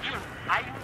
oeste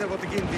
del botiquín.